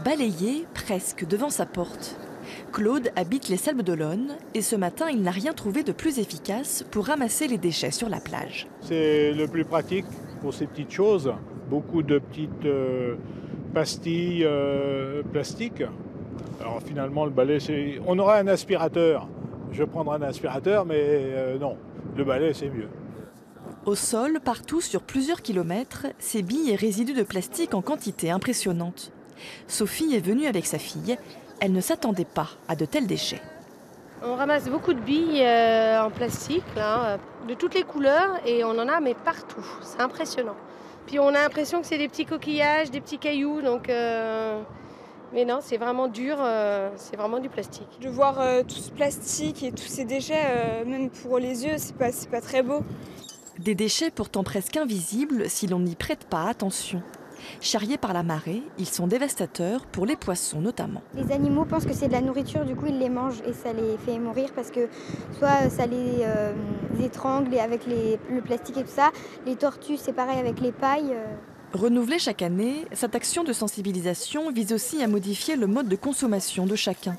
balayé presque devant sa porte. Claude habite les Salmes d'Olonne et ce matin, il n'a rien trouvé de plus efficace pour ramasser les déchets sur la plage. C'est le plus pratique pour ces petites choses. Beaucoup de petites euh, pastilles euh, plastiques. Alors finalement, le balai, c'est... On aura un aspirateur. Je prendrai un aspirateur, mais euh, non, le balai, c'est mieux. Au sol, partout sur plusieurs kilomètres, ces billes et résidus de plastique en quantité impressionnante. Sophie est venue avec sa fille. Elle ne s'attendait pas à de tels déchets. On ramasse beaucoup de billes euh, en plastique, là, de toutes les couleurs, et on en a mais partout. C'est impressionnant. Puis on a l'impression que c'est des petits coquillages, des petits cailloux, donc. euh, Mais non, c'est vraiment dur, euh, c'est vraiment du plastique. De voir euh, tout ce plastique et tous ces déchets, euh, même pour les yeux, c'est pas, c'est pas très beau. Des déchets pourtant presque invisibles si l'on n'y prête pas attention. Charriés par la marée, ils sont dévastateurs pour les poissons notamment. Les animaux pensent que c'est de la nourriture, du coup ils les mangent et ça les fait mourir parce que soit ça les, euh, étrangle avec les- le plastique et tout ça. Les tortues c'est pareil avec les pailles. euh. Renouvelée chaque année, cette action de sensibilisation vise aussi à modifier le mode de consommation de chacun.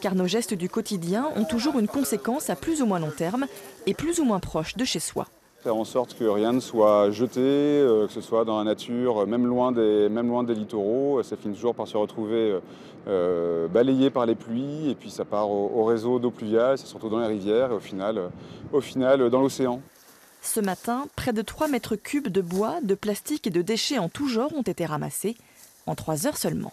Car nos gestes du quotidien ont toujours une conséquence à plus ou moins long terme et plus ou moins proche de chez soi. Faire en sorte que rien ne soit jeté, euh, que ce soit dans la nature, euh, même loin des, même loin des littoraux. Euh, Ça finit toujours par se retrouver balayé par les pluies et puis ça part au, au réseau d'eau pluviale, c'est surtout dans les rivières et au final, au final dans l'océan. Ce matin, près de 3 mètres cubes de bois, de plastique et de déchets en tout genre ont été ramassés en 3 heures seulement.